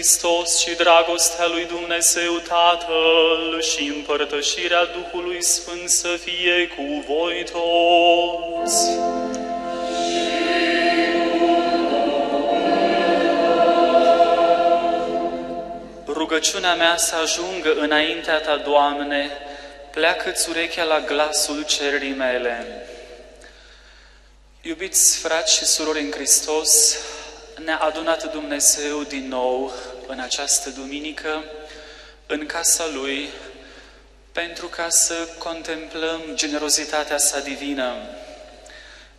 Hristos și dragostea lui Dumnezeu Tatăl și împărtășirea Duhului Sfânt să fie cu voi toți. Rugăciunea mea să ajungă înaintea Ta, Doamne, pleacă-ți urechea la glasul cererii mele. Iubiți frați și surori în Hristos, ne-a adunat Dumnezeu din nou în această duminică în casa Lui pentru ca să contemplăm generozitatea sa divină.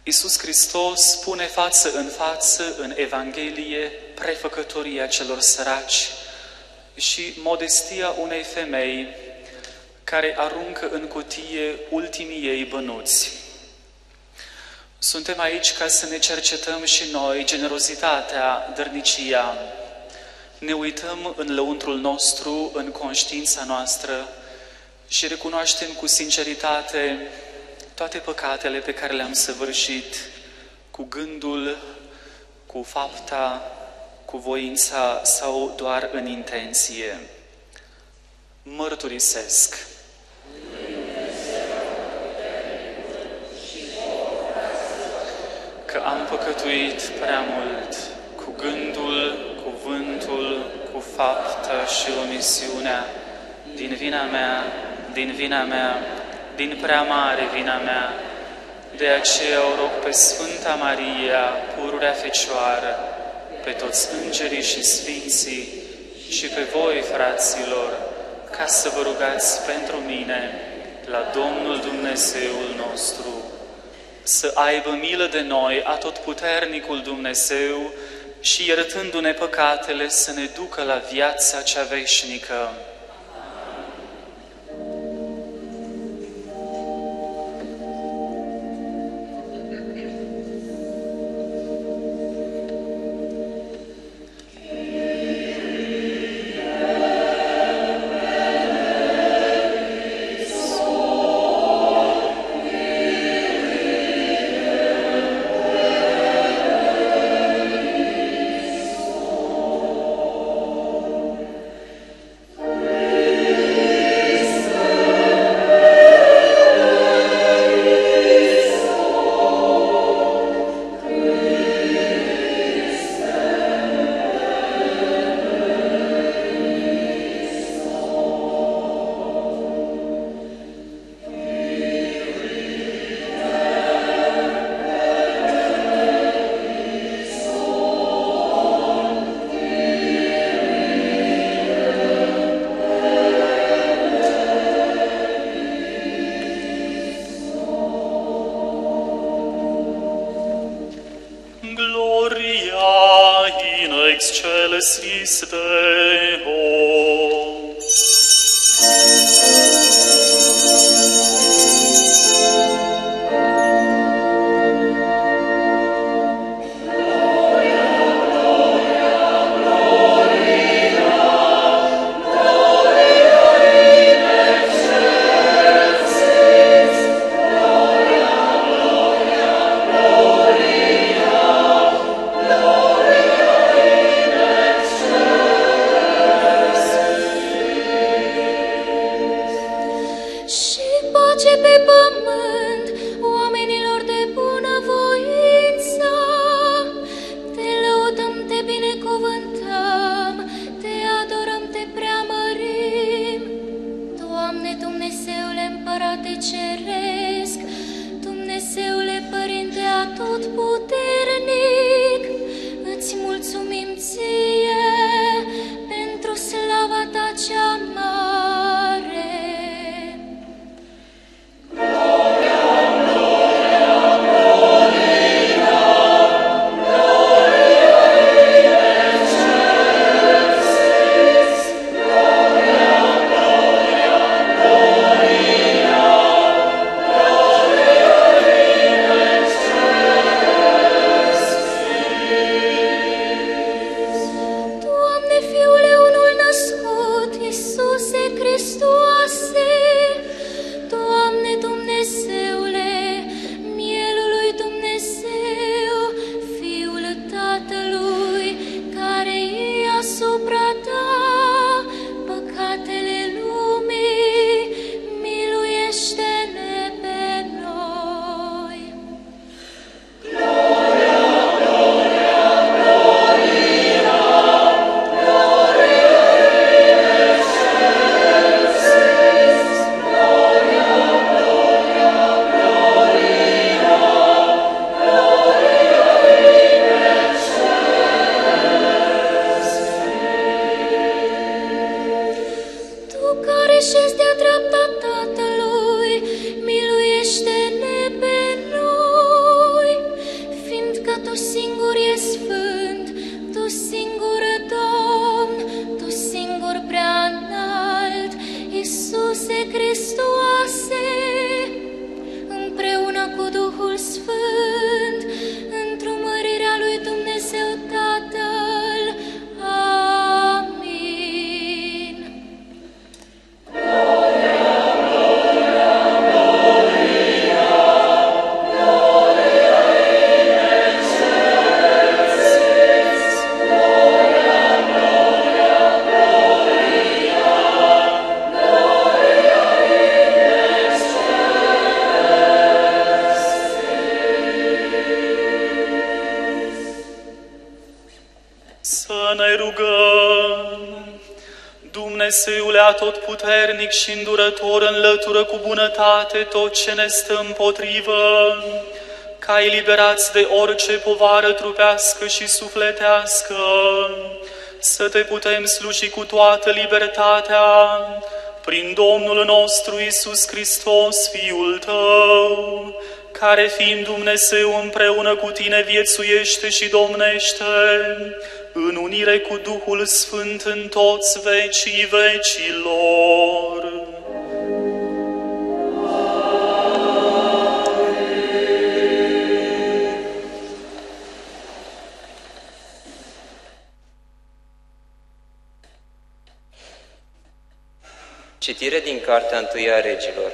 Iisus Hristos pune față în față în Evanghelie prefăcătoria celor săraci și modestia unei femei care aruncă în cutie ultimii ei bănuți. Suntem aici ca să ne cercetăm și noi generozitatea, dărnicia. Ne uităm în lăuntrul nostru, în conștiința noastră și recunoaștem cu sinceritate toate păcatele pe care le-am săvârșit cu gândul, cu fapta, cu voința sau doar în intenție. Mărturisesc. că am păcătuit prea mult cu gândul, cuvântul, cu fapta și omisiunea, din vina mea, din vina mea, din prea mare vina mea. De aceea o rog pe Sfânta Maria, pururea Fecioară, pe toți îngerii și sfinții și pe voi, fraților, ca să vă rugați pentru mine la Domnul Dumnezeul nostru să aibă milă de noi atotputernicul Dumnezeu și iertându-ne păcatele să ne ducă la viața cea veșnică. Îndurător, înlătură cu bunătate tot ce ne stă împotrivă, ca eliberați de orice povară trupească și sufletească, să te putem sluji cu toată libertatea, prin Domnul nostru Isus Hristos, Fiul Tău, care fiind Dumnezeu împreună cu tine viețuiește și domnește, în unire cu Duhul Sfânt în toți vecii vecilor. Din Cartea Întâia Regilor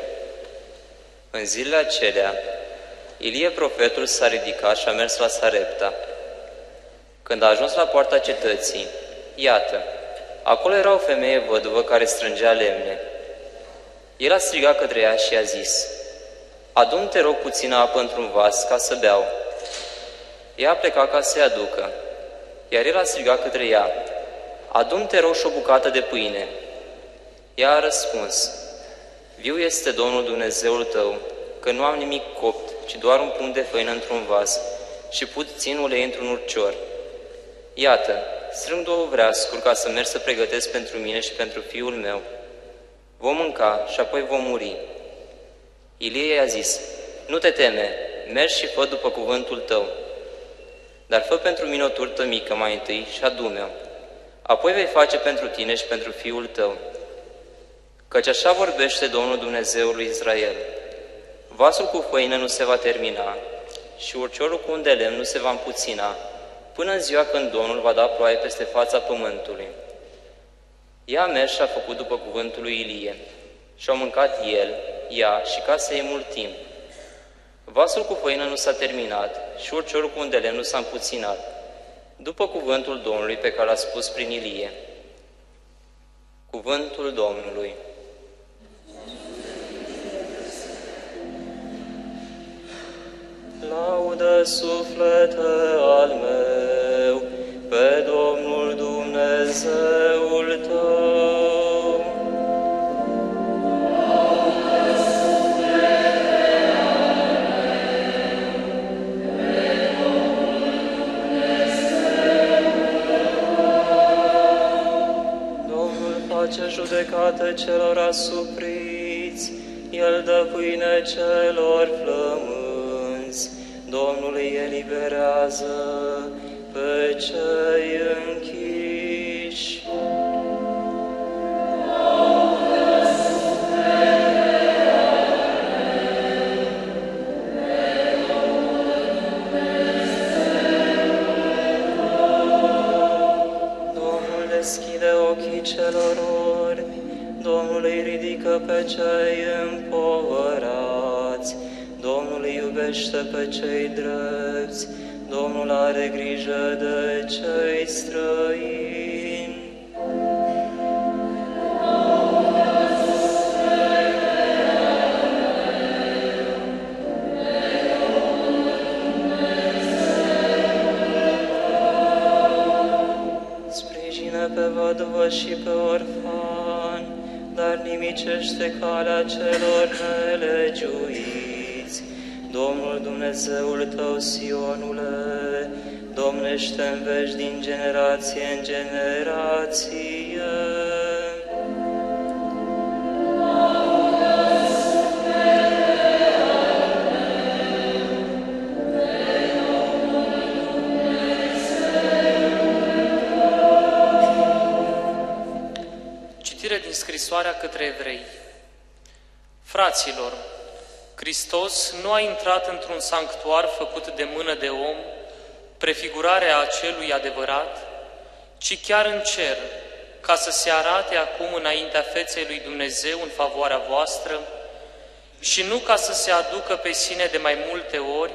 În zilele acelea, Ilie profetul s-a ridicat și a mers la Sarepta. Când a ajuns la poarta cetății, iată, acolo era o femeie văduvă care strângea lemne. El a strigat către ea și a zis, Adun te rog puțină apă într-un vas ca să beau. Ea a plecat ca să-i aducă, iar el a strigat către ea, Adun te rog și o bucată de pâine. Ea a răspuns, Viu este Domnul Dumnezeul tău, că nu am nimic copt, ci doar un punct de făină într-un vas și puțin ulei într-un urcior. Iată, strâng două vreascuri ca să merg să pregătesc pentru mine și pentru fiul meu. Vom mânca și apoi vom muri. Ilie i-a zis, nu te teme, mergi și fă după cuvântul tău. Dar fă pentru mine o turtă mică mai întâi și adu-mi-o. Apoi vei face pentru tine și pentru fiul tău. Căci așa vorbește Domnul Dumnezeul lui Israel. Vasul cu făină nu se va termina și urciorul cu un de lemn nu se va împuțina, până în ziua când Domnul va da ploaie peste fața pământului. Ea a mers și a făcut după cuvântul lui Ilie și au mâncat el, ea și casa ei mult timp. Vasul cu făină nu s-a terminat și urciorul cu un de lemn nu s-a împuținat, după cuvântul Domnului pe care l-a spus prin Ilie. Cuvântul Domnului. Laudă suflete al meu pe Domnul Dumnezeul tău. Domnul face judecată celor asupriți, El dă pâine celor flămânzi, Domnul îi eliberează pe cei închiși. Domnul deschide ochii celor orbi, Domnul îi ridică pe cei împovărați, Domnul îi iubește pe cei drepți, Domnul are grijă de cei străini. Sprijină pe văduvă și pe orfan, dar nimicește calea celor nelegiuiți. Domnul Dumnezeul tău, Sionule, domnește în veci din generație în generație. Citire din scrisoarea către evrei. Fraților, Hristos nu a intrat într-un sanctuar făcut de mână de om, prefigurarea acelui adevărat, ci chiar în cer, ca să se arate acum înaintea feței lui Dumnezeu în favoarea voastră și nu ca să se aducă pe sine de mai multe ori,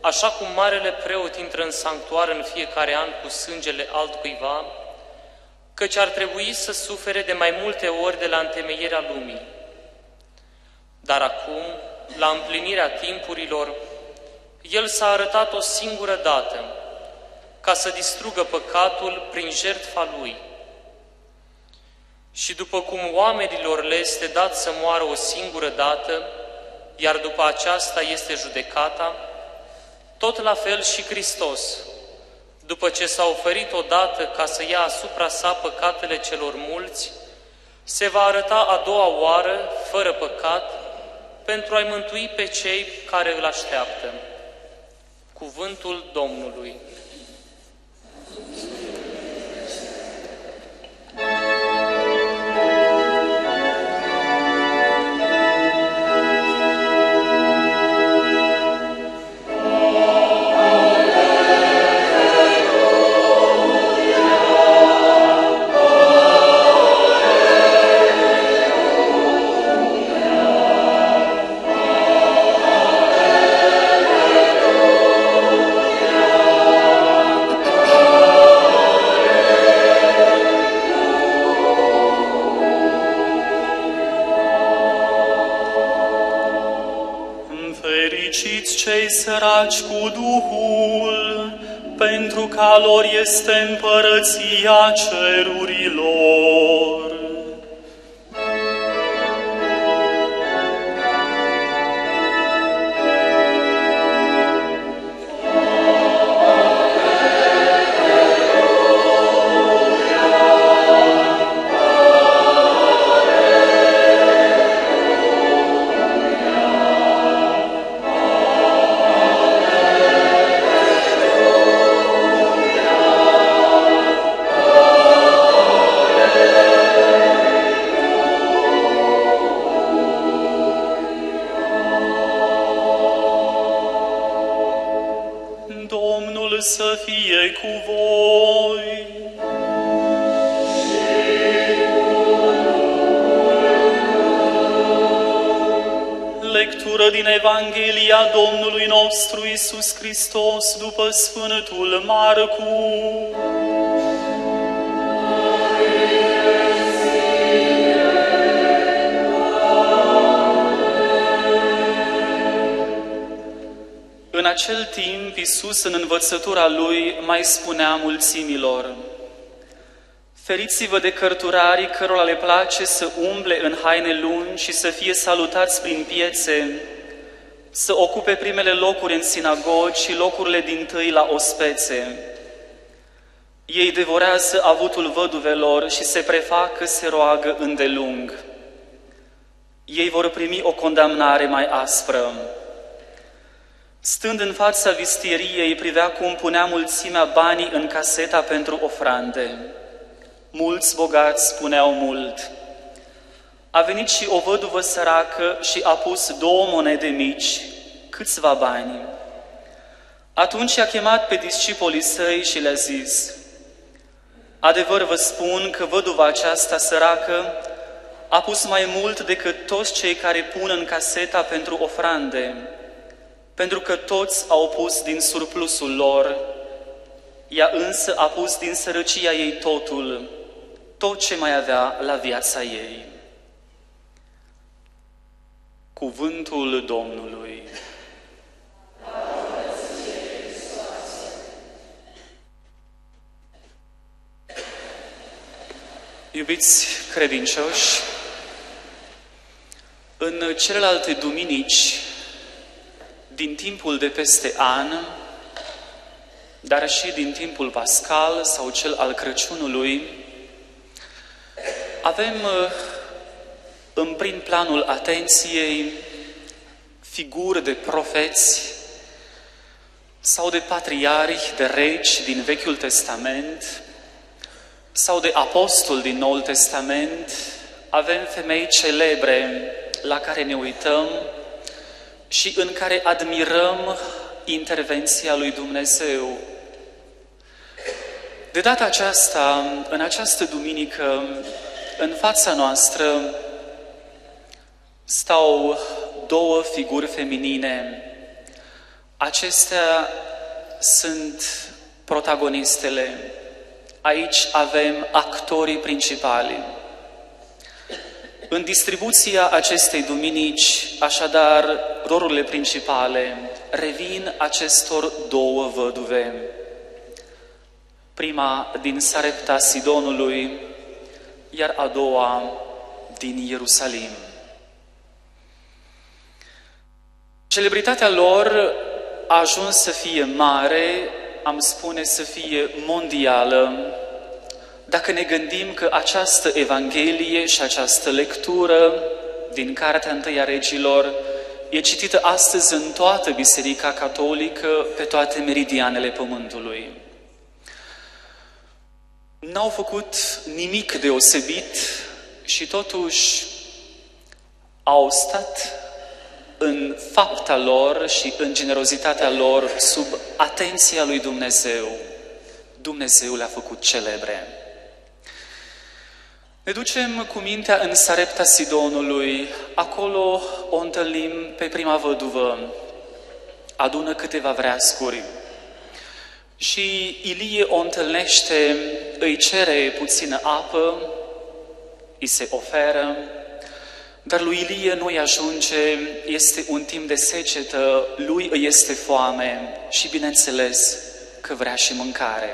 așa cum marele preot intră în sanctuar în fiecare an cu sângele altcuiva, căci ar trebui să sufere de mai multe ori de la întemeierea lumii. Dar acum, la împlinirea timpurilor, El s-a arătat o singură dată, ca să distrugă păcatul prin jertfa Lui. Și după cum oamenilor le este dat să moară o singură dată, iar după aceasta este judecata, tot la fel și Hristos, după ce s-a oferit odată ca să ia asupra sa păcatele celor mulți, se va arăta a doua oară, fără păcat, pentru a-i mântui pe cei care îl așteaptă. Cuvântul Domnului. Fericiți cei săraci cu Duhul, pentru că a lor este împărăția cerurilor. Isus Hristos după Sfântul Marcu. În acel timp, Iisus, în învățătura Lui, mai spunea mulțimilor, Feriți-vă de cărturarii cărora le place să umble în haine lungi și să fie salutați prin piețe, să ocupe primele locuri în sinagogi și locurile din tâi la ospețe. Ei devorează avutul văduvelor și se prefac că se roagă îndelung. Ei vor primi o condamnare mai aspră. Stând în fața vistieriei, privea cum punea mulțimea banii în caseta pentru ofrande. Mulți bogați spuneau mult. A venit și o văduvă săracă și a pus două monede mici, câțiva bani. Atunci a chemat pe discipolii săi și le-a zis, Adevăr vă spun că văduva aceasta săracă a pus mai mult decât toți cei care pun în caseta pentru ofrande, pentru că toți au pus din surplusul lor, ea însă a pus din sărăcia ei totul, tot ce mai avea la viața ei. Cuvântul Domnului. Iubiți credincioși, în celelalte duminici din timpul de peste an, dar și din timpul pascal sau cel al Crăciunului, avem în prim planul atenției figuri de profeți sau de patriarhi, de regi din Vechiul Testament sau de apostoli din Noul Testament, avem femei celebre la care ne uităm și în care admirăm intervenția lui Dumnezeu. De data aceasta, în această duminică, în fața noastră stau două figuri feminine. Acestea sunt protagonistele. Aici avem actorii principali. În distribuția acestei duminici, așadar, rolurile principale revin acestor două văduve. Prima din Sarepta Sidonului, iar a doua din Ierusalim. Celebritatea lor a ajuns să fie mare, am spune să fie mondială, dacă ne gândim că această Evanghelie și această lectură din Cartea Întâia Regilor e citită astăzi în toată Biserica Catolică, pe toate meridianele Pământului. N-au făcut nimic deosebit și totuși au stat în fapta lor și în generozitatea lor sub atenția lui Dumnezeu. Dumnezeu le-a făcut celebre. Ne ducem cu mintea în Sarepta Sidonului, acolo o întâlnim pe prima văduvă, adună câteva vreascuri și Ilie o întâlnește, îi cere puțină apă, îi se oferă, dar lui Ilie nu-i ajunge, este un timp de secetă, lui îi este foame și bineînțeles că vrea și mâncare.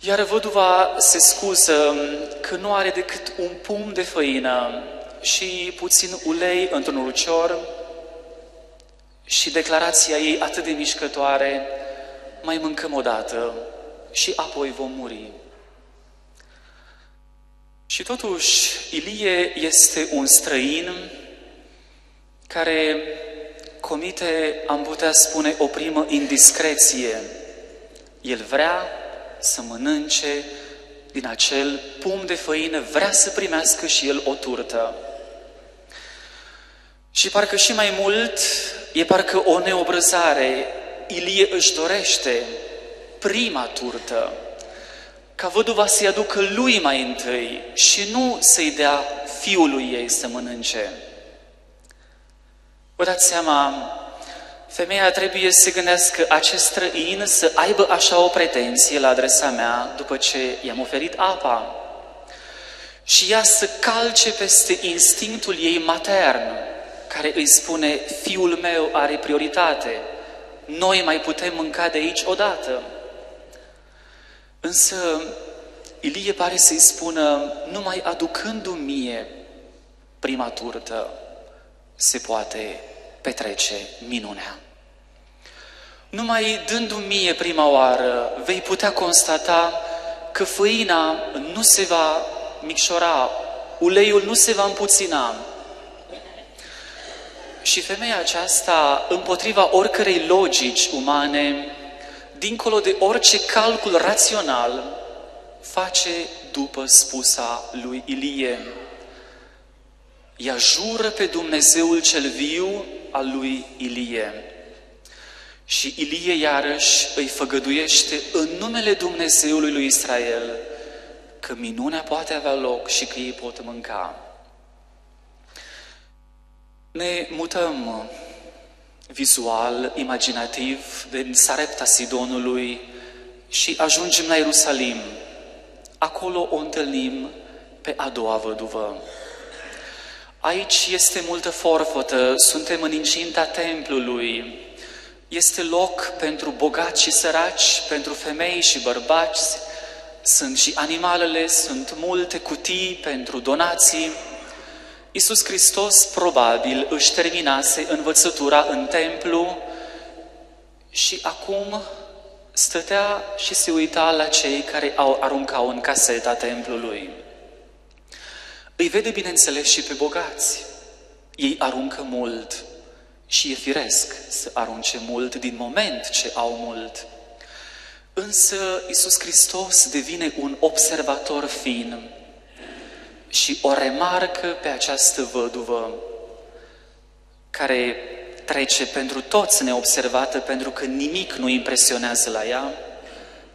Iar văduva se scuză că nu are decât un pum de făină și puțin ulei într-un lucior și declarația ei atât de mișcătoare, mai mâncăm o dată și apoi vom muri. Și totuși, Ilie este un străin care comite, am putea spune, o primă indiscreție. El vrea să mănânce din acel pum de făină, vrea să primească și el o turtă. Și parcă și mai mult, e parcă o neobrăzare. Ilie își dorește prima turtă, ca văduva să-i aducă lui mai întâi și nu să-i dea fiului ei să mănânce. Vă dați seama, femeia trebuie să gândească acest străin să aibă așa o pretenție la adresa mea după ce i-am oferit apa. Și ea să calce peste instinctul ei matern, care îi spune, fiul meu are prioritate, noi mai putem mânca de aici odată. Însă Ilie pare să-i spună, numai aducându-mi mie prima turtă, se poate petrece minunea. Numai dându-mi mie prima oară, vei putea constata că făina nu se va micșora, uleiul nu se va împuțina. Și femeia aceasta, împotriva oricărei logici umane, dincolo de orice calcul rațional, face după spusa lui Ilie. Ea jură pe Dumnezeul cel viu al lui Ilie. Și Ilie iarăși îi făgăduiește în numele Dumnezeului lui Israel că minunea poate avea loc și că ei pot mânca. Ne mutăm vizual, imaginativ, din Sarepta Sidonului și ajungem la Ierusalim. Acolo o întâlnim pe a doua văduvă. Aici este multă forfotă, suntem în incinta templului, este loc pentru bogați și săraci, pentru femei și bărbați, sunt și animalele, sunt multe cutii pentru donații, Iisus Hristos probabil își terminase învățătura în templu și acum stătea și se uita la cei care au aruncau în caseta templului. Îi vede, bineînțeles, și pe bogați. Ei aruncă mult și e firesc să arunce mult din moment ce au mult. Însă Iisus Hristos devine un observator fin și o remarcă pe această văduvă care trece pentru toți neobservată pentru că nimic nu impresionează la ea,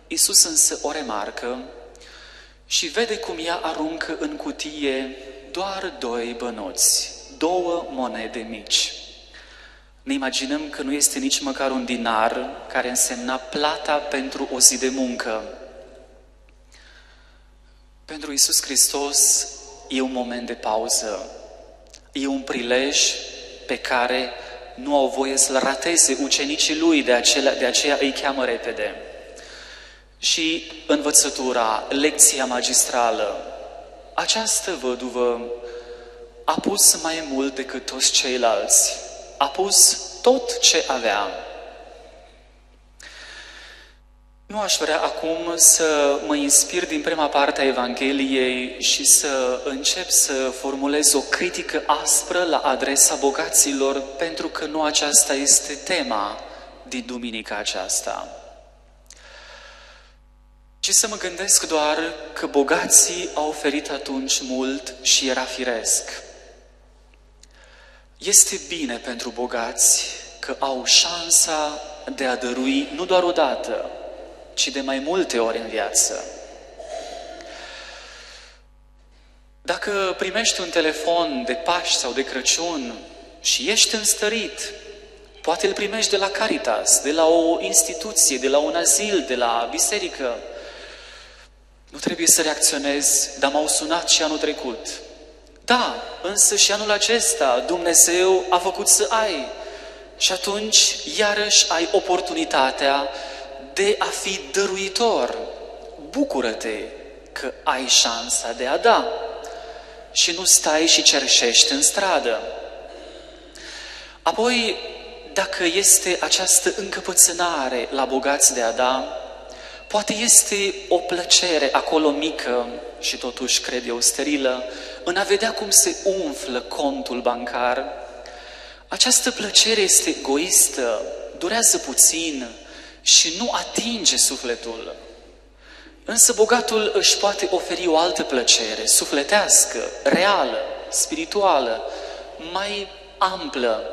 Iisus însă o remarcă și vede cum ea aruncă în cutie doar doi bănuți, două monede mici. Ne imaginăm că nu este nici măcar un dinar care însemna plata pentru o zi de muncă. Pentru Isus Hristos e un moment de pauză, e un prilej pe care nu au voie să-l rateze ucenicii lui, de, acelea, de aceea îi cheamă repede. Și învățătura, lecția magistrală, această văduvă a pus mai mult decât toți ceilalți. A pus tot ce avea. Nu aș vrea acum să mă inspir din prima parte a Evangheliei și să încep să formulez o critică aspră la adresa bogaților, pentru că nu aceasta este tema din duminica aceasta. Ci să mă gândesc doar că bogații au oferit atunci mult și era firesc. Este bine pentru bogați că au șansa de a dărui nu doar o dată, ci de mai multe ori în viață. Dacă primești un telefon de Paști sau de Crăciun și ești înstărit, poate îl primești de la Caritas, de la o instituție, de la un azil, de la biserică. Nu trebuie să reacționezi, dar m-au sunat și anul trecut. Da, însă și anul acesta Dumnezeu a făcut să ai. Și atunci, iarăși, ai oportunitatea de a fi dăruitor. Bucură-te că ai șansa de a da și nu stai și cerșești în stradă. Apoi, dacă este această încăpățânare la bogați de a da, poate este o plăcere acolo mică și totuși, cred eu, sterilă, în a vedea cum se umflă contul bancar. Această plăcere este egoistă, durează puțin, și nu atinge sufletul. Însă bogatul își poate oferi o altă plăcere, sufletească, reală, spirituală, mai amplă,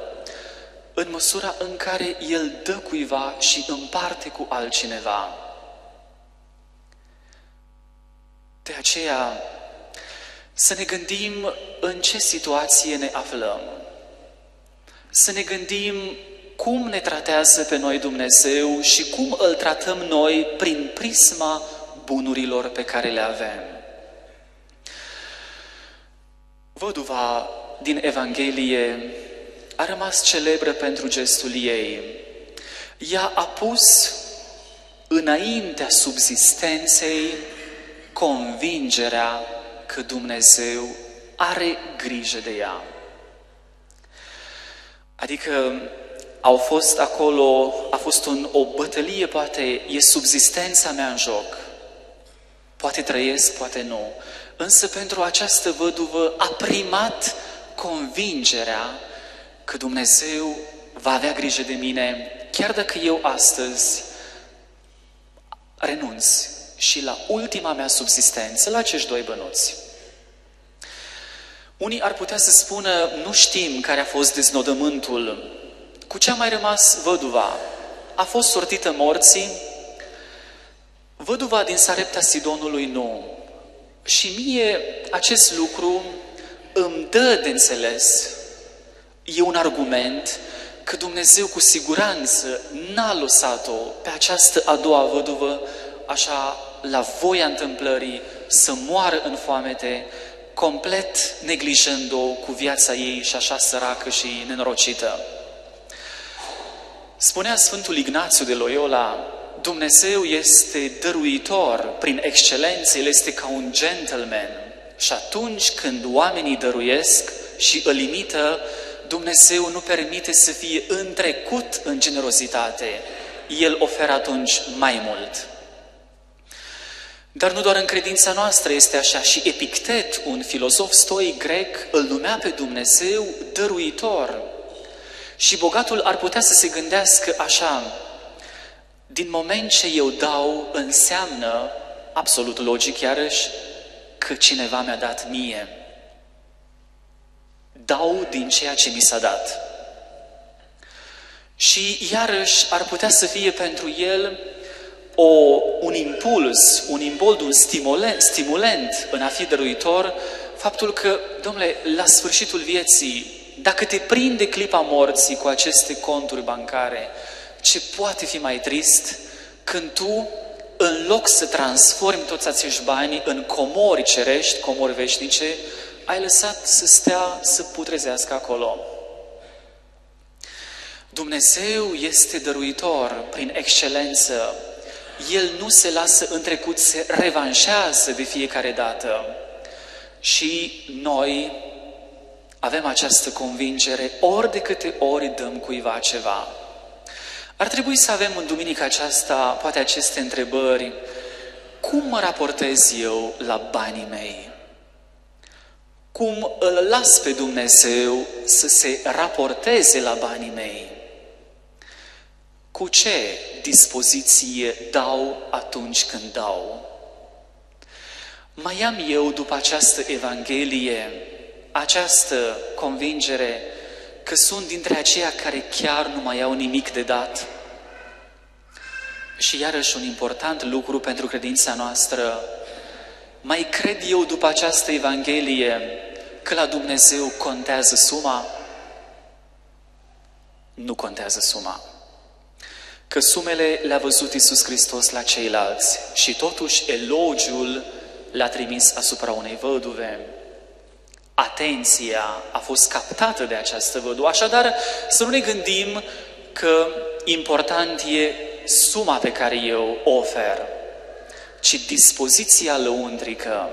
în măsura în care el dă cuiva și împarte cu altcineva. De aceea, să ne gândim în ce situație ne aflăm. Să ne gândim cum ne tratează pe noi Dumnezeu și cum îl tratăm noi prin prisma bunurilor pe care le avem. Văduva din Evanghelie a rămas celebră pentru gestul ei. Ea a pus înaintea subsistenței convingerea că Dumnezeu are grijă de ea. Adică au fost acolo, a fost un, o bătălie, poate e subzistența mea în joc. Poate trăiesc, poate nu. Însă pentru această văduvă a primat convingerea că Dumnezeu va avea grijă de mine, chiar dacă eu astăzi renunț și la ultima mea subsistență, la acești doi bănuți. Unii ar putea să spună, nu știm care a fost deznodământul cu ce a mai rămas văduva? A fost sortită morții? Văduva din Sarepta Sidonului nu. Și mie acest lucru îmi dă de înțeles, e un argument că Dumnezeu cu siguranță n-a lăsat-o pe această a doua văduvă așa la voia întâmplării să moară în foamete, complet neglijând-o cu viața ei și așa săracă și nenorocită. Spunea Sfântul Ignațiu de Loyola, Dumnezeu este dăruitor prin excelență, El este ca un gentleman. Și atunci când oamenii dăruiesc și îl imită, Dumnezeu nu permite să fie întrecut în generozitate. El oferă atunci mai mult. Dar nu doar în credința noastră este așa, și Epictet, un filozof stoic grec, îl numea pe Dumnezeu dăruitor. Și bogatul ar putea să se gândească așa, din moment ce eu dau, înseamnă, absolut logic iarăși, că cineva mi-a dat mie. Dau din ceea ce mi s-a dat. Și iarăși ar putea să fie pentru el o, un impuls, un imbold, un stimulent, stimulent în a fi dăruitor, faptul că, domnule, la sfârșitul vieții dacă te prinde clipa morții cu aceste conturi bancare, ce poate fi mai trist când tu, în loc să transformi toți acești bani în comori cerești, comori veșnice, ai lăsat să stea, să putrezească acolo. Dumnezeu este dăruitor prin excelență. El nu se lasă în trecut, se revanșează de fiecare dată. Și noi avem această convingere ori de câte ori dăm cuiva ceva. Ar trebui să avem în duminica aceasta poate aceste întrebări. Cum mă raportez eu la banii mei? Cum îl las pe Dumnezeu să se raporteze la banii mei? Cu ce dispoziție dau atunci când dau? Mai am eu după această Evanghelie această convingere că sunt dintre aceia care chiar nu mai au nimic de dat. Și iarăși un important lucru pentru credința noastră, mai cred eu după această Evanghelie că la Dumnezeu contează suma? Nu contează suma. Că sumele le-a văzut Isus Hristos la ceilalți și totuși elogiul l-a trimis asupra unei văduve atenția a fost captată de această văduvă. Așadar, să nu ne gândim că important e suma pe care eu o ofer, ci dispoziția lăuntrică.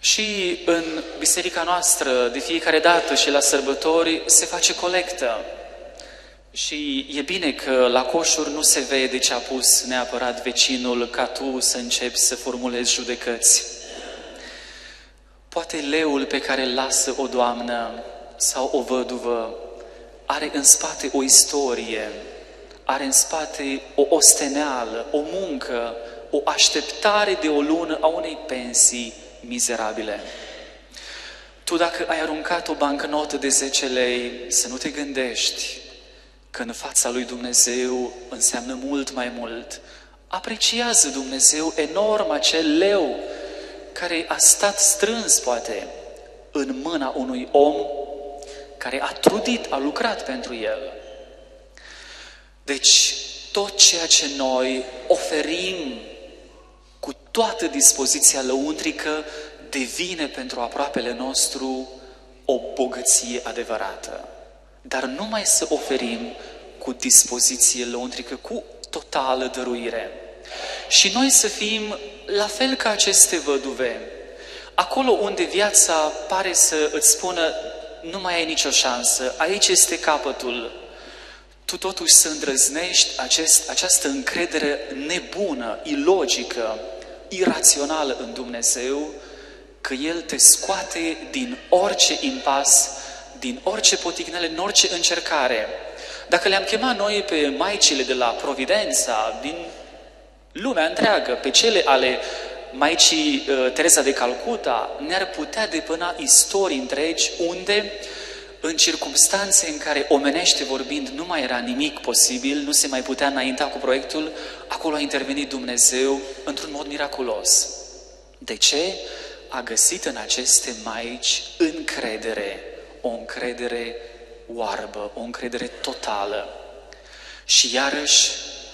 Și în biserica noastră, de fiecare dată și la sărbători, se face colectă. Și e bine că la coșuri nu se vede ce a pus neapărat vecinul ca tu să începi să formulezi judecăți. Poate leul pe care îl lasă o doamnă sau o văduvă are în spate o istorie, are în spate o osteneală, o muncă, o așteptare de o lună a unei pensii mizerabile. Tu dacă ai aruncat o bancnotă de 10 lei, să nu te gândești că în fața lui Dumnezeu înseamnă mult mai mult. Apreciază Dumnezeu enorm acel leu care a stat strâns, poate, în mâna unui om care a trudit, a lucrat pentru el. Deci, tot ceea ce noi oferim cu toată dispoziția lăuntrică devine pentru aproapele nostru o bogăție adevărată. Dar numai să oferim cu dispoziție lăuntrică, cu totală dăruire. Și noi să fim la fel ca aceste văduve. Acolo unde viața pare să îți spună nu mai ai nicio șansă, aici este capătul, tu totuși să îndrăznești acest, această încredere nebună, ilogică, irațională în Dumnezeu, că El te scoate din orice impas, din orice poticnele, din orice încercare. Dacă le-am chemat noi pe maicile de la Providența, din lumea întreagă, pe cele ale Maicii uh, Teresa de Calcuta, ne-ar putea depăna istorii întregi unde, în circumstanțe în care omenește vorbind nu mai era nimic posibil, nu se mai putea înainta cu proiectul, acolo a intervenit Dumnezeu într-un mod miraculos. De ce? A găsit în aceste maici încredere, o încredere oarbă, o încredere totală. Și iarăși,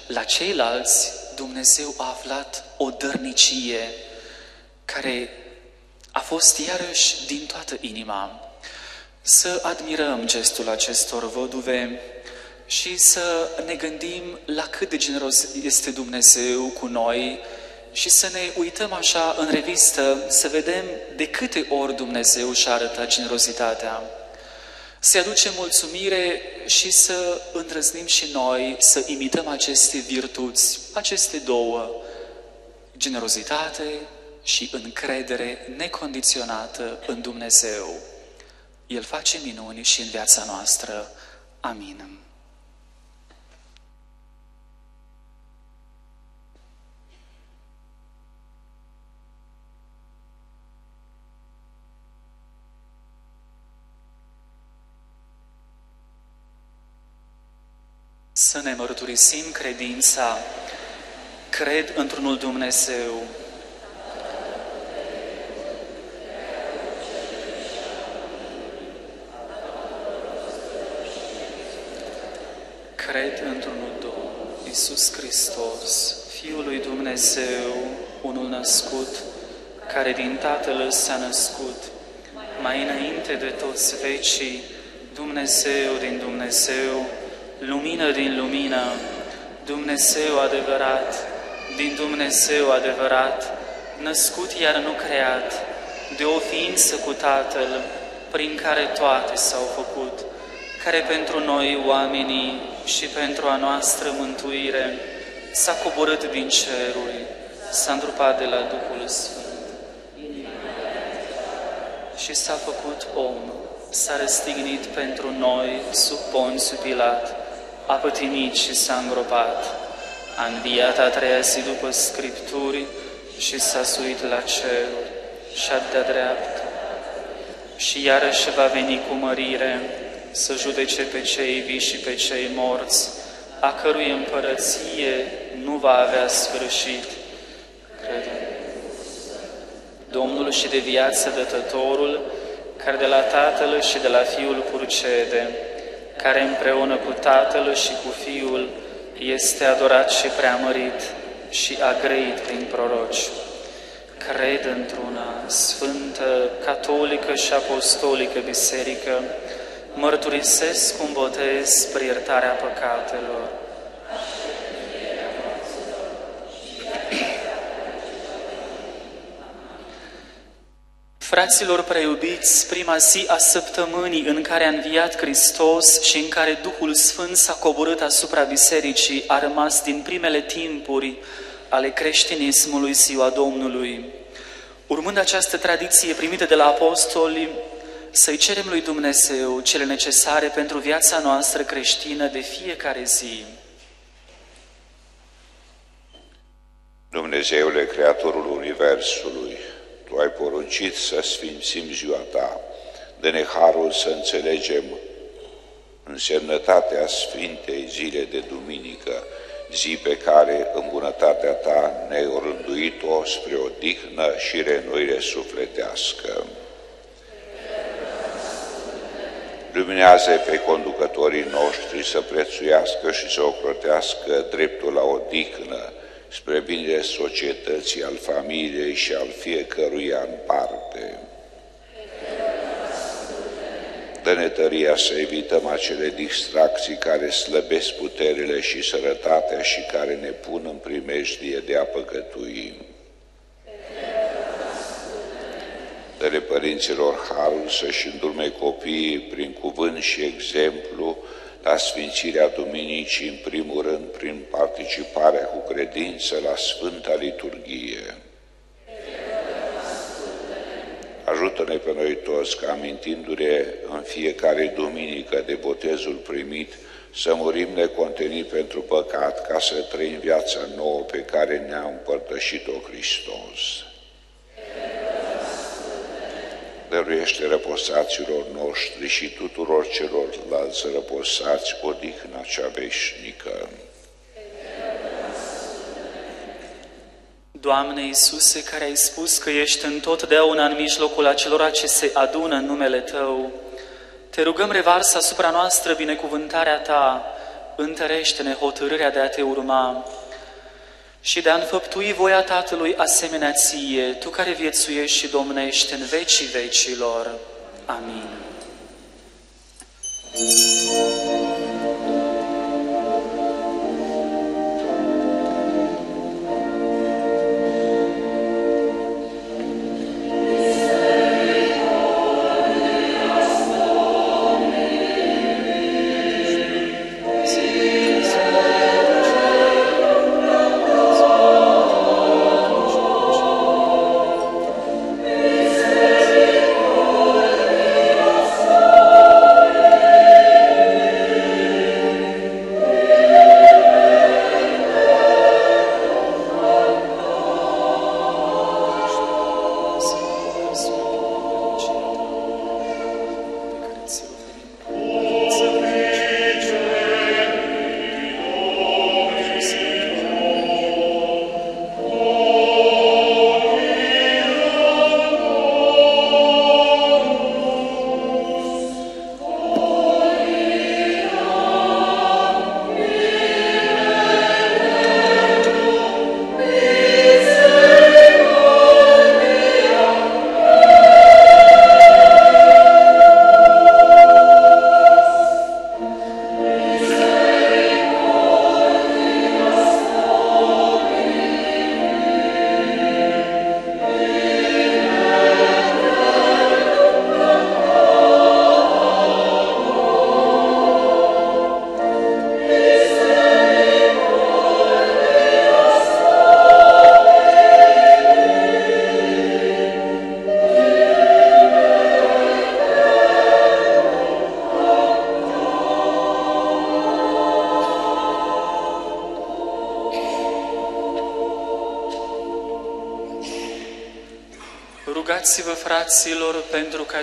la ceilalți, Dumnezeu a aflat o dărnicie care a fost iarăși din toată inima. Să admirăm gestul acestor văduve și să ne gândim la cât de generos este Dumnezeu cu noi și să ne uităm așa în revistă, să vedem de câte ori Dumnezeu și-a arătat generozitatea să aducem mulțumire și să îndrăznim și noi să imităm aceste virtuți, aceste două, generozitate și încredere necondiționată în Dumnezeu. El face minuni și în viața noastră. Amin. Să ne mărturisim credința, cred într-unul Dumnezeu, cred într-unul Domn, Iisus Hristos, Fiul lui Dumnezeu, unul născut, care din Tatăl s-a născut, mai înainte de toți vecii, Dumnezeu din Dumnezeu, lumină din lumină, Dumnezeu adevărat, din Dumnezeu adevărat, născut iar nu creat, de o ființă cu Tatăl, prin care toate s-au făcut, care pentru noi oamenii și pentru a noastră mântuire s-a coborât din ceruri, s-a întrupat de la Duhul Sfânt. Și s-a făcut om, s-a răstignit pentru noi sub Ponțiu Pilat, a pătimit și s-a îngropat, a înviat a treia zi după Scripturi și s-a suit la ceruri și a de dreaptă. Și iarăși va veni cu mărire să judece pe cei vii și pe cei morți, a cărui împărăție nu va avea sfârșit. Credem. Domnul și de viață dătătorul, care de la Tatăl și de la Fiul purcede, care împreună cu Tatăl și cu Fiul este adorat și preamărit și agreit prin proroci. Cred într-una sfântă, catolică și apostolică biserică, mărturisesc un botez spre iertarea păcatelor. Fraților preiubiți, prima zi a săptămânii în care a înviat Hristos și în care Duhul Sfânt s-a coborât asupra bisericii a rămas din primele timpuri ale creștinismului ziua Domnului. Urmând această tradiție primită de la apostoli, să-i cerem lui Dumnezeu cele necesare pentru viața noastră creștină de fiecare zi. Dumnezeule, Creatorul Universului, Tu ai poruncit să sfințim ziua Ta, de ne harul să înțelegem însemnătatea Sfintei zile de duminică, zi pe care în bunătatea Ta ne-ai rânduit-o spre o dihnă și renuire sufletească. Luminează pe conducătorii noștri să prețuiască și să ocrotească dreptul la o dihnă spre binele societății, al familiei și al fiecăruia în parte. Dă-ne tăria să evităm acele distracții care slăbesc puterile și sărătatea și care ne pun în primejdie de a păcătui. Dă-le părinților harul să-și îndurme copiii prin cuvânt și exemplu la Sfințirea Duminicii, în primul rând prin participarea cu credință la Sfânta Liturghie. Ajută-ne pe noi toți ca amintindu-ne în fiecare duminică de botezul primit, să murim necontenit pentru păcat, ca să trăim viața nouă pe care ne-a împărtășit-o Hristos. Dăruiește răposaților noștri și tuturor celorlalți răposați odihna cea veșnică. Doamne Iisuse, care ai spus că ești întotdeauna în mijlocul acelora ce se adună în numele Tău, te rugăm revarsă asupra noastră binecuvântarea Ta, întărește-ne hotărârea de a Te urma și de a înfăptui voia Tatălui asemenea ție, Tu care viețuiești și domnești în vecii vecilor. Amin. Rugați-vă,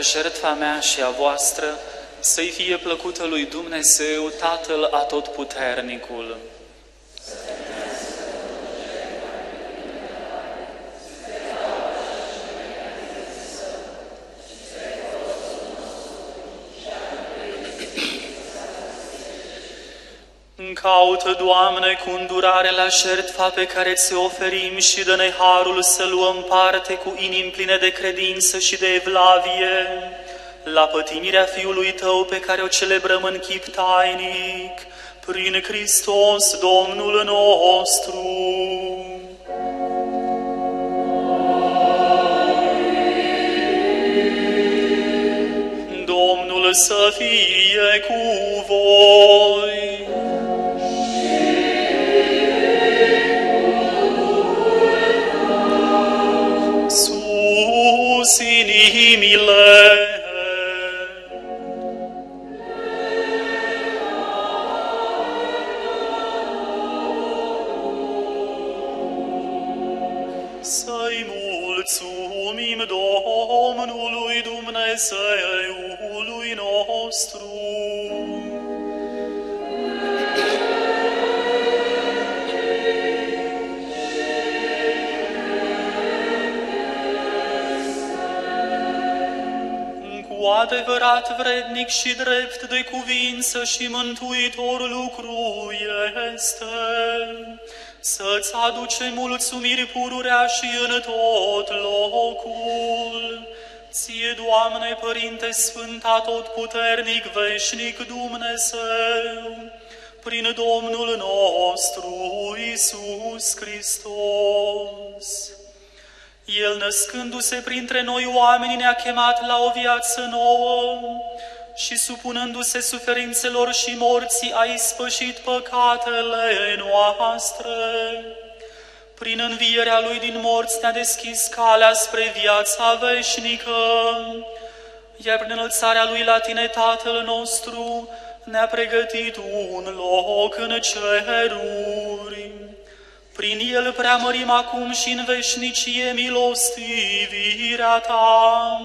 jertfa mea și a voastră să-i fie plăcută lui Dumnezeu, Tatăl Atotputernicul. Caută, Doamne, cu îndurare la jertfa pe care ți oferim și dă-ne harul să luăm parte cu inimi pline de credință și de evlavie la pătimirea Fiului Tău pe care o celebrăm în chip tainic, prin Hristos Domnul nostru. Domnul să fie cu voi. Inimile. Să-i vrednic și drept de cuvință și mântuitor lucru este să-ți aduce mulțumiri pururea și în tot locul. Ție, Doamne, Părinte Sfânt, tot puternic, veșnic Dumnezeu, prin Domnul nostru Isus Hristos. El, născându-se printre noi oameni, ne-a chemat la o viață nouă și supunându-se suferințelor și morții, a ispășit păcatele noastre. Prin învierea Lui din morți ne-a deschis calea spre viața veșnică, iar prin înălțarea Lui la tine, Tatăl nostru, ne-a pregătit un loc în ceruri. Prin El preamărim acum și în veșnicie milostivirea Ta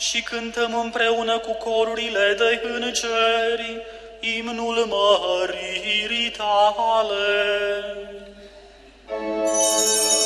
și cântăm împreună cu corurile de îngeri imnul măririi Tale. Sfânt ești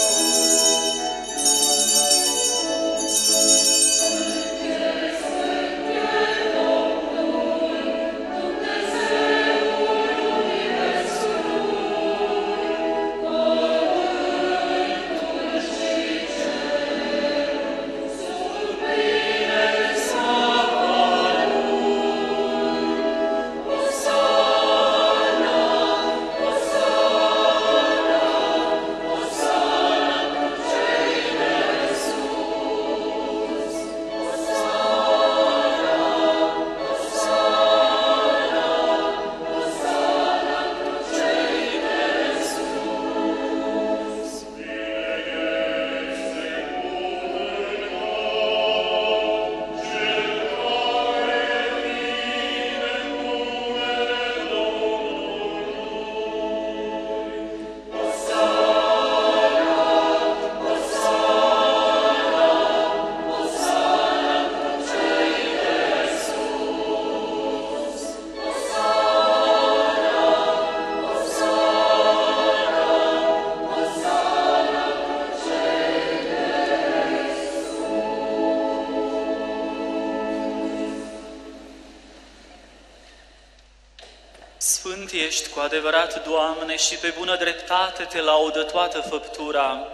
cu adevărat, Doamne, și pe bună dreptate te laudă toată făptura,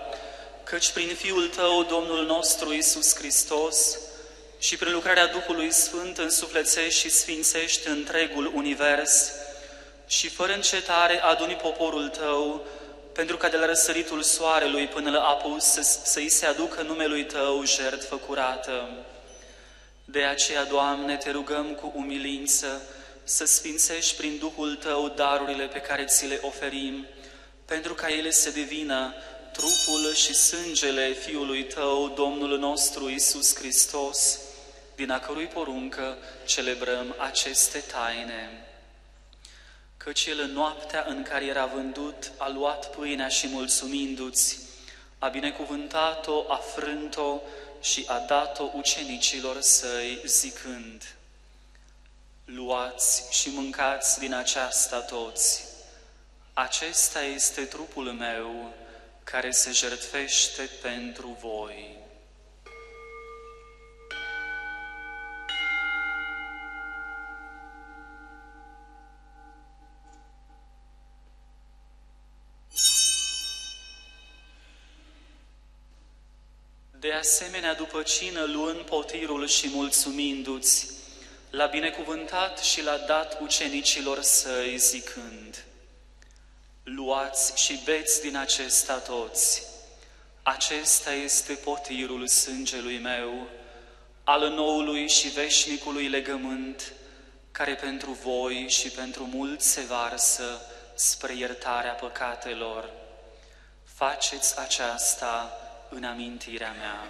căci prin Fiul Tău, Domnul nostru Isus Hristos, și prin lucrarea Duhului Sfânt însuflețești și sfințești întregul univers și fără încetare aduni poporul Tău, pentru ca de la răsăritul soarelui până la apus să- să-i se aducă numelui Tău jertfă curată. De aceea, Doamne, te rugăm cu umilință să sfințești prin Duhul Tău darurile pe care ți le oferim, pentru ca ele să devină trupul și sângele Fiului Tău, Domnul nostru Isus Hristos, din a cărui poruncă celebrăm aceste taine. Căci El în noaptea în care era vândut a luat pâinea și mulțumindu-ți, a binecuvântat-o, a frânt-o și a dat-o ucenicilor săi, zicând, Luați și mâncați din aceasta toți. Acesta este trupul meu care se jertfește pentru voi. De asemenea, după cină, luând potirul și mulțumindu-ți, l-a binecuvântat și l-a dat ucenicilor săi, zicând, Luați și beți din acesta toți. Acesta este potirul sângelui meu, al noului și veșnicului legământ, care pentru voi și pentru mulți se varsă spre iertarea păcatelor. Faceți aceasta în amintirea mea.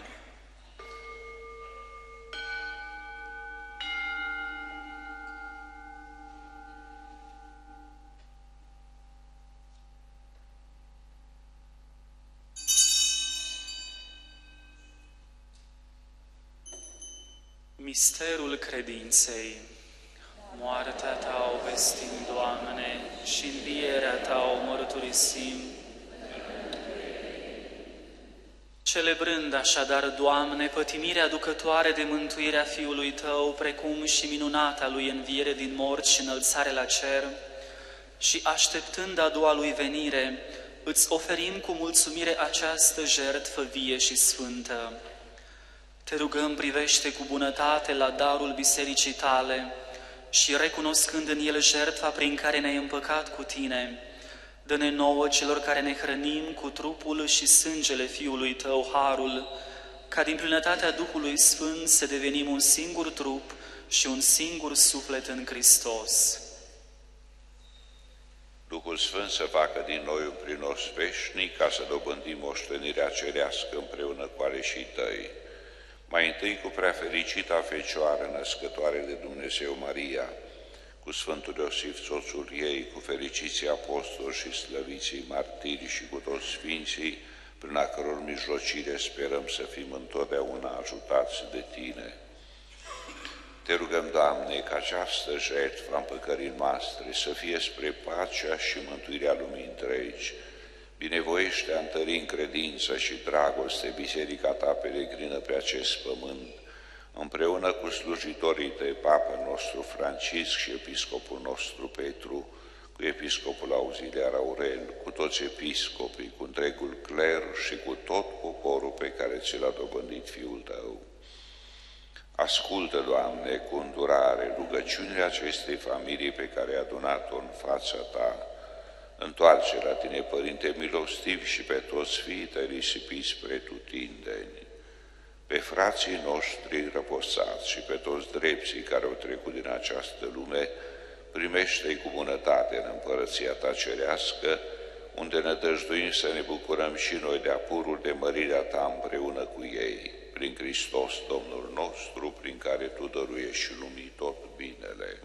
Misterul credinței, moartea Ta o vestim, Doamne, și învierea Ta o mărturisim, Celebrând așadar, Doamne, pătimirea aducătoare de mântuirea Fiului Tău, precum și minunata Lui înviere din morți și înălțare la cer, și așteptând a doua Lui venire, îți oferim cu mulțumire această jertfă vie și sfântă. Te rugăm, privește cu bunătate la darul bisericii tale și recunoscând în el jertfa prin care ne-ai împăcat cu tine, Dă-ne nouă celor care ne hrănim cu trupul și sângele Fiului Tău harul, ca din plinătatea Duhului Sfânt să devenim un singur trup și un singur suflet în Hristos. Duhul Sfânt să facă din noi un prinos veșnic ca să dobândim moștenirea cerească împreună cu aleșii Tăi. Mai întâi cu prea fericita Fecioară, născătoare de Dumnezeu Maria, cu Sfântul Iosif, soțul ei, cu fericiții apostoli și slăviții martiri și cu toți sfinții, prin a căror mijlocire sperăm să fim întotdeauna ajutați de Tine. Te rugăm, Doamne, ca această jertfă a împăcării noastre să fie spre pacea și mântuirea lumii întregi. Binevoiește a întări în credință și dragoste Biserica Ta peregrină pe acest pământ, împreună cu slujitorii de Papa nostru Francisc și Episcopul nostru Petru, cu Episcopul Auxiliar Aurel, cu toți episcopii, cu întregul cler și cu tot poporul pe care ți l-a dobândit Fiul Tău. Ascultă, Doamne, cu îndurare rugăciunile acestei familii pe care ai adunat-o în fața Ta. Întoarce la Tine, Părinte milostiv, și pe toți fiii Tăi risipiți spre Tutindeni pe frații noștri răposați și pe toți drepții care au trecut din această lume, primește-i cu bunătate în împărăția ta cerească, unde ne dăjduim să ne bucurăm și noi de apurul de mărirea ta împreună cu ei, prin Hristos Domnul nostru, prin care tu dăruiești și lumii tot binele.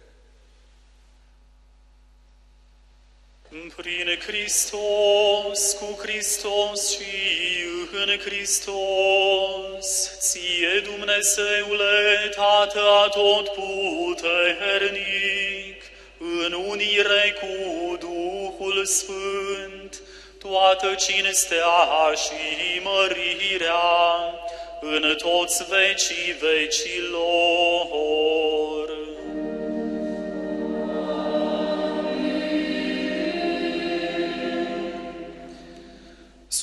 Prin Hristos, cu Hristos și în Hristos, ție Dumnezeule, Tată atotputernic, în unire cu Duhul Sfânt, toată cinstea și mărirea, în toți vecii vecilor.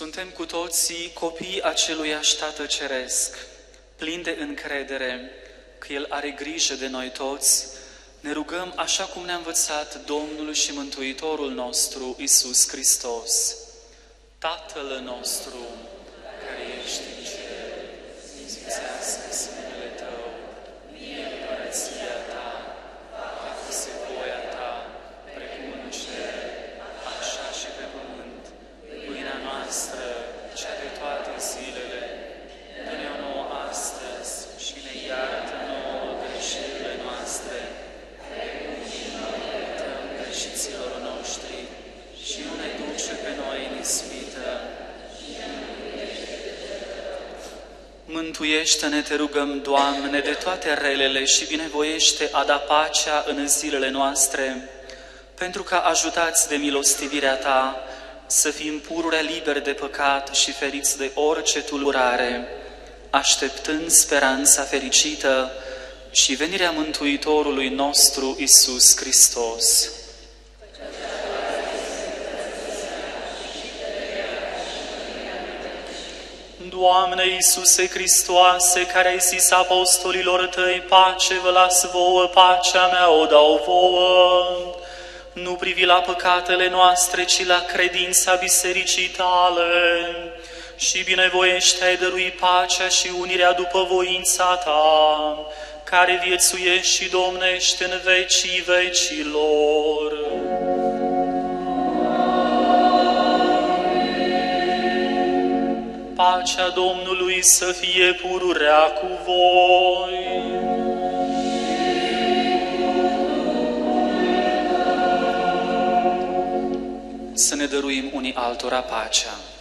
Suntem cu toții copii aceluiași Tată Ceresc, plini de încredere că El are grijă de noi toți, ne rugăm așa cum ne-a învățat Domnul și Mântuitorul nostru, Isus Hristos. Tatăl nostru, care ești în cer, sfințească numele Tău, vie împărăția Ta, facă-se voia Ta, precum în cer, așa și pe pământ. Pâinea noastră, cea de toate zilele, dă-ne-o nouă astăzi și ne iartă nouă greșelile noastre, iertăm greșiților noștri și nu ne duce pe noi în ispită, Mântuiește-ne, te rugăm, Doamne, de toate relele și binevoiește a da pacea în zilele noastre, pentru că ajutați de milostivirea Ta să fim pururea liberi de păcat și feriți de orice tulburare, așteptând speranța fericită și venirea Mântuitorului nostru Isus Hristos. Doamne Iisuse Hristoase, care ai zis apostolilor tăi, pace vă las vouă, pacea mea o dau vouă. Nu privi la păcatele noastre, ci la credința bisericii tale și binevoiește ai dărui pacea și unirea după voința ta, care viețuiești și domnește în vecii vecilor. Pacea Domnului să fie pururea cu voi. Să ne dăruim unii altora pacea.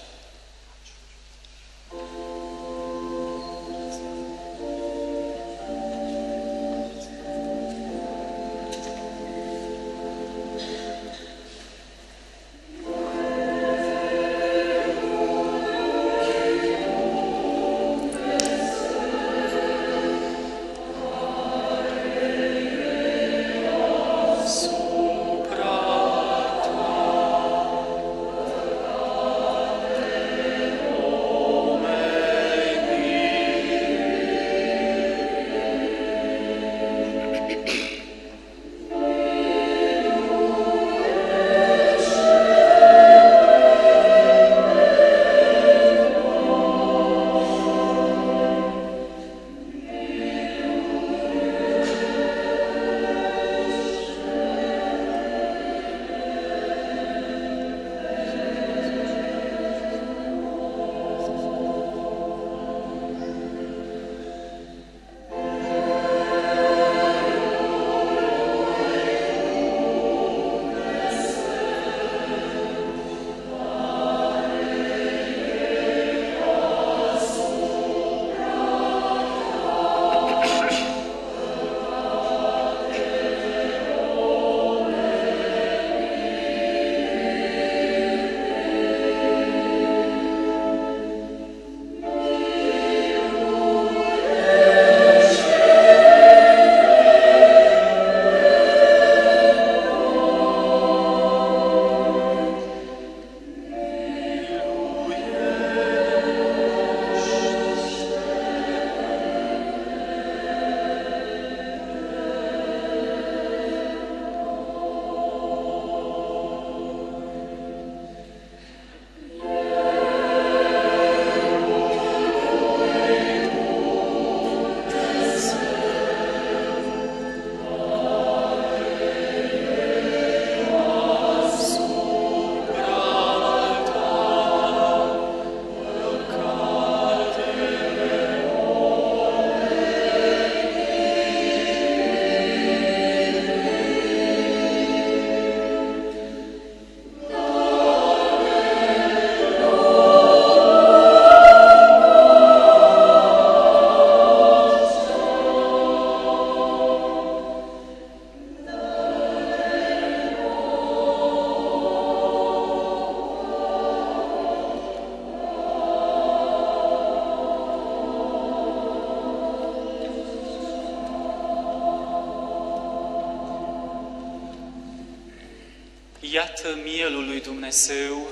Dumnezeu,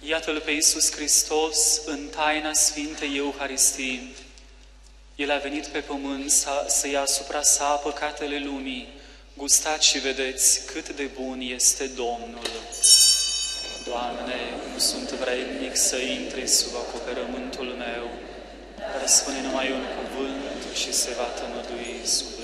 iată-L pe Iisus Hristos în taina Sfintei Euharistii. El a venit pe pământ să, să ia asupra sa păcatele lumii. Gustați și vedeți cât de bun este Domnul. Doamne, nu sunt vrednic să intri sub acoperământul meu, dar spune numai un cuvânt și se va tămădui sufletul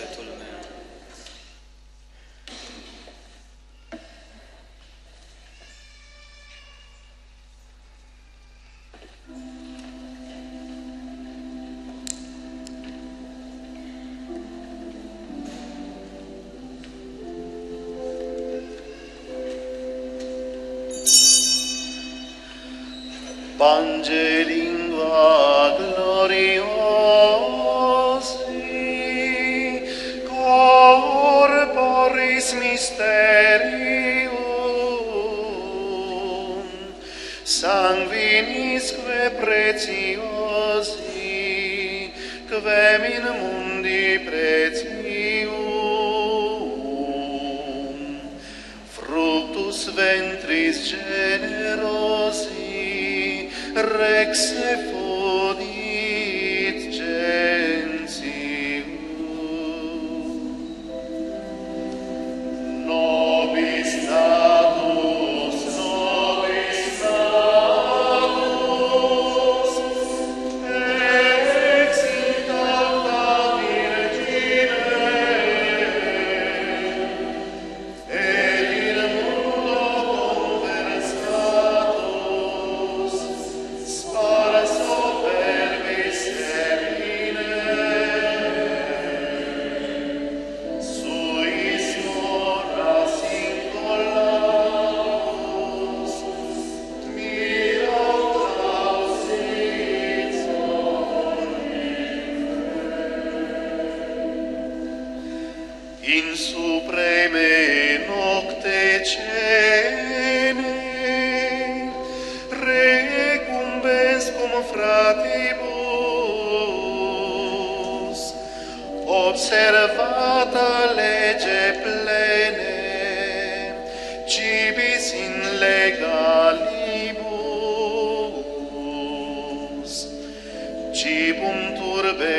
cibum turbe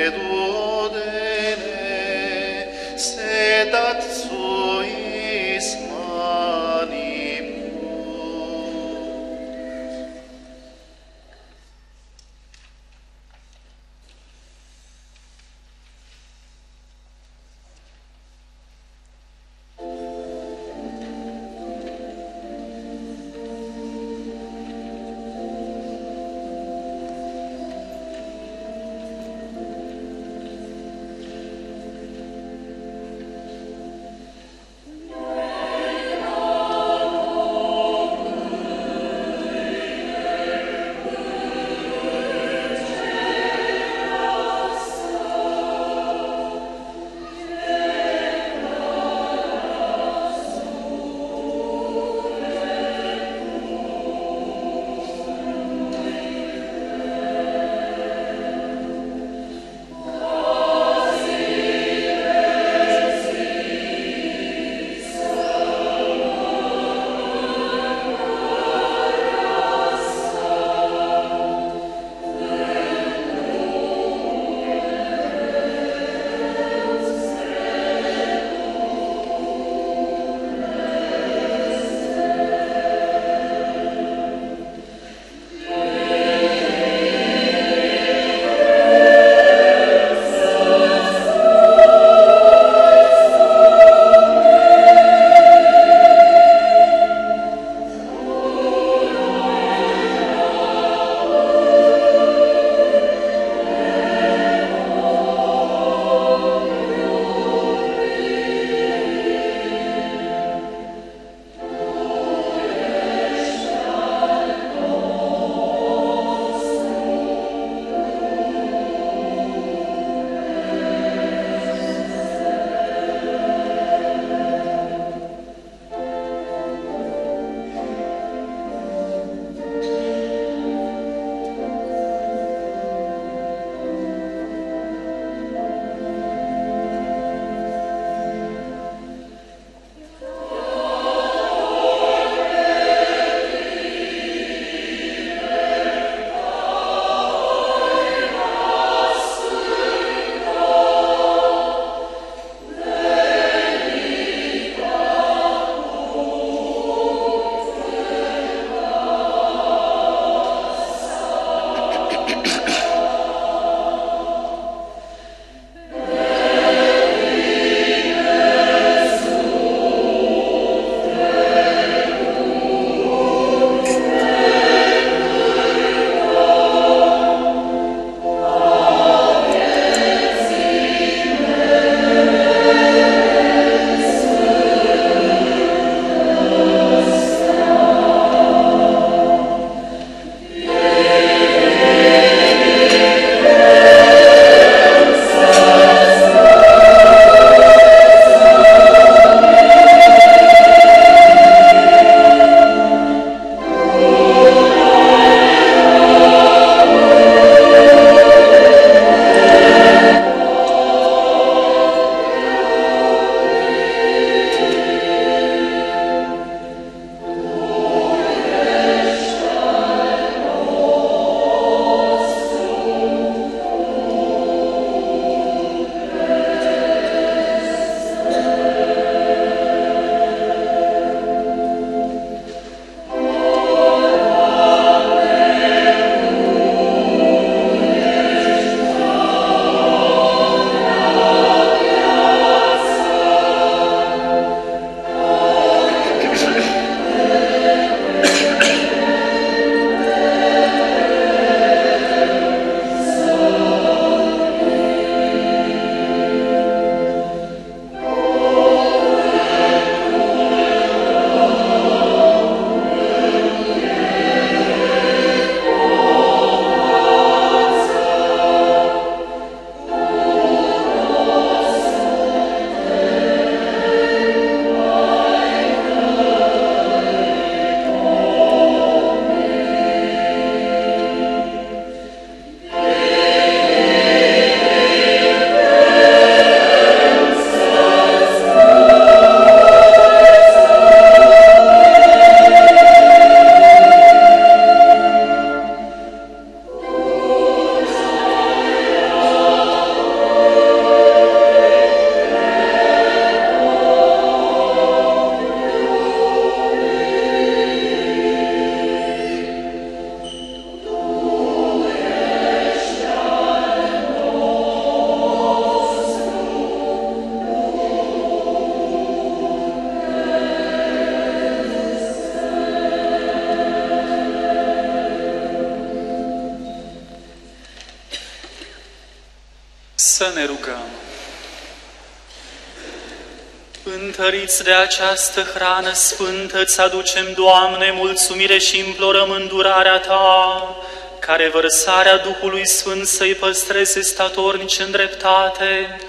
Întăriți de această hrană sfântă, îți aducem, Doamne, mulțumire și implorăm îndurarea Ta, care vărsarea Duhului Sfânt să-i păstreze statornici în dreptate,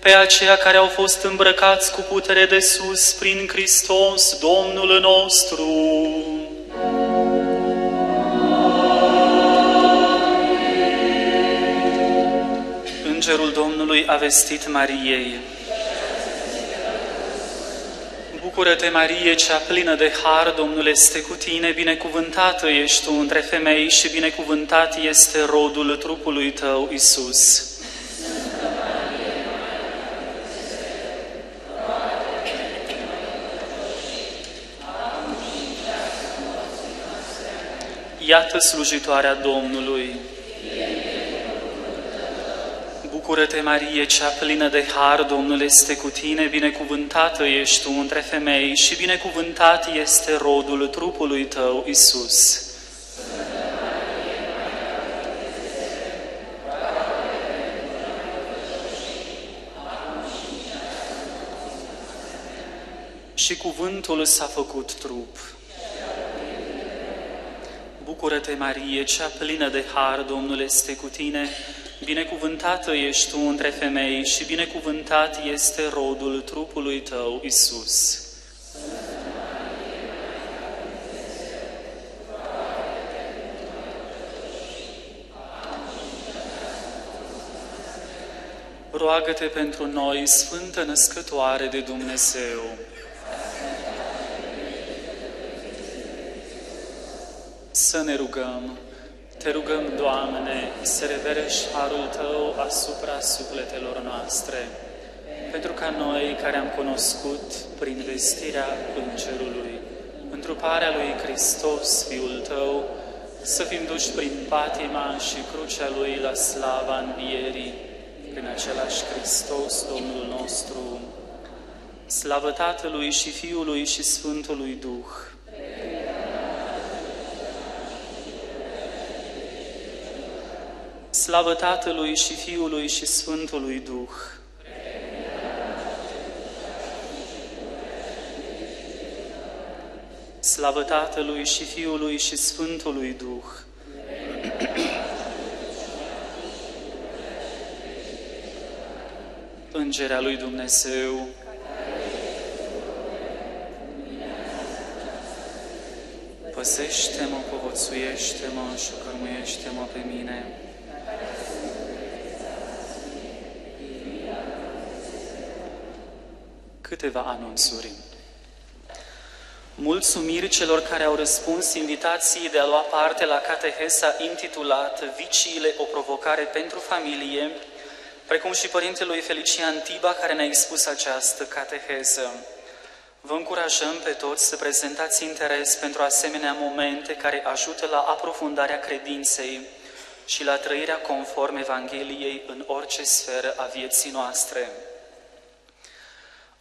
pe aceia care au fost îmbrăcați cu putere de sus prin Hristos, Domnul nostru. Îngerul Domnului a vestit Mariei. Bucură-te, Marie, cea plină de har, Domnul este cu tine, binecuvântată ești tu între femei și binecuvântat este rodul trupului tău, Isus. Iată slujitoarea Domnului. Bucură-te, Marie, cea plină de har, Domnul este cu tine, binecuvântată ești tu între femei și binecuvântat este rodul trupului tău, Isus. Și cuvântul s-a făcut trup. Bucură-te, Marie, cea plină de har, Domnul este cu tine, binecuvântată ești tu între femei și binecuvântat este rodul trupului tău, Isus. Roagă-te pentru noi, Sfântă Născătoare de Dumnezeu. Să ne rugăm. Te rugăm, Doamne, să reverești harul Tău asupra sufletelor noastre, pentru ca noi care am cunoscut prin vestirea Îngerului, întruparea lui Hristos, Fiul Tău, să fim duși prin patima și crucea Lui la slava învierii, prin același Hristos, Domnul nostru, slavă Tatălui și Fiului și Sfântului Duh, Slavă Tatălui și Fiului și Sfântului Duh! Slavă Tatălui și Fiului și Sfântului Duh! Îngerea lui Dumnezeu, păsește-mă, povățuiește-mă și cărmuiește-mă pe mine. Câteva anunțuri. Mulțumiri celor care au răspuns invitației de a lua parte la catehesa intitulată Viciile, o provocare pentru familie, precum și Părintelui Felician Tiba, care ne-a expus această cateheză. Vă încurajăm pe toți să prezentați interes pentru asemenea momente care ajută la aprofundarea credinței și la trăirea conform Evangheliei în orice sferă a vieții noastre.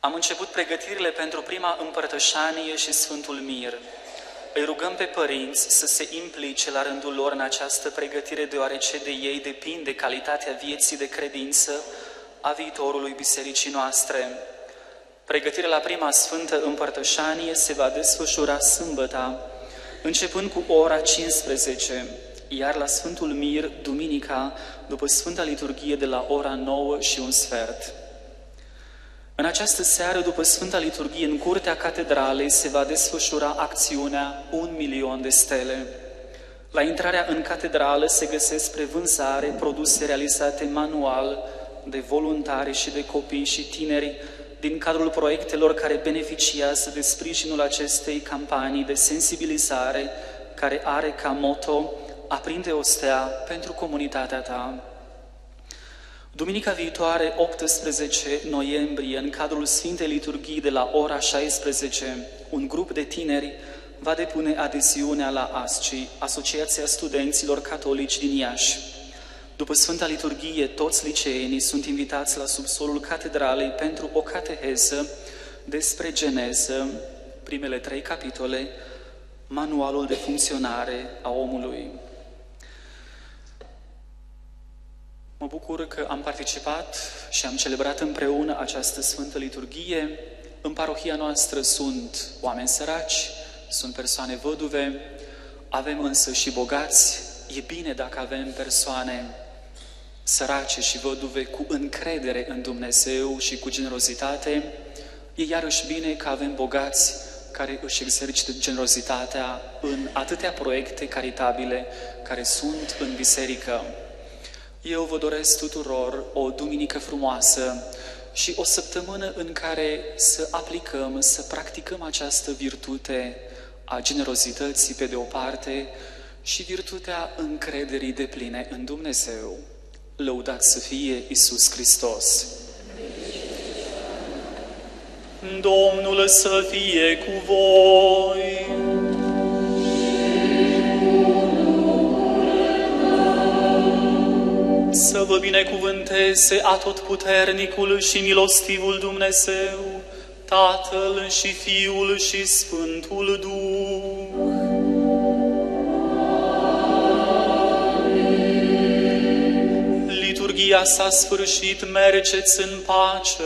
Am început pregătirile pentru prima împărtășanie și Sfântul Mir. Îi rugăm pe părinți să se implice la rândul lor în această pregătire, deoarece de ei depinde calitatea vieții de credință a viitorului bisericii noastre. Pregătirea la prima Sfântă Împărtășanie se va desfășura sâmbăta, începând cu ora 15, iar la Sfântul Mir, duminica, după Sfânta Liturghie de la ora 9 și un sfert. În această seară, după Sfânta Liturghie, în curtea catedralei se va desfășura acțiunea Un milion de stele. La intrarea în catedrală se găsesc spre vânzare produse realizate manual de voluntari și de copii și tineri din cadrul proiectelor care beneficiază de sprijinul acestei campanii de sensibilizare care are ca moto Aprinde o stea pentru comunitatea ta. Duminica viitoare, 18 noiembrie, în cadrul Sfintei Liturghii de la ora 16, un grup de tineri va depune adeziunea la ASCI, Asociația Studenților Catolici din Iași. După Sfânta Liturghie, toți liceenii sunt invitați la subsolul catedralei pentru o cateheză despre geneză, primele trei capitole, manualul de funcționare a omului. Mă bucur că am participat și am celebrat împreună această Sfântă Liturghie. În parohia noastră sunt oameni săraci, sunt persoane văduve, avem însă și bogați. E bine dacă avem persoane sărace și văduve cu încredere în Dumnezeu și cu generozitate. E iarăși bine că avem bogați care își exercită generozitatea în atâtea proiecte caritabile care sunt în biserică. Eu vă doresc tuturor o duminică frumoasă și o săptămână în care să aplicăm, să practicăm această virtute a generozității pe de o parte și virtutea încrederii de pline în Dumnezeu. Lăudat să fie Isus Hristos! Domnul să fie cu voi! Să vă binecuvânteze atotputernicul și milostivul Dumnezeu, Tatăl și Fiul și Sfântul Duh. Liturgia s-a sfârșit, mergeți în pace.